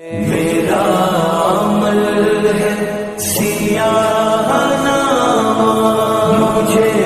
میرا عمل ہے سیاہ نام مجھے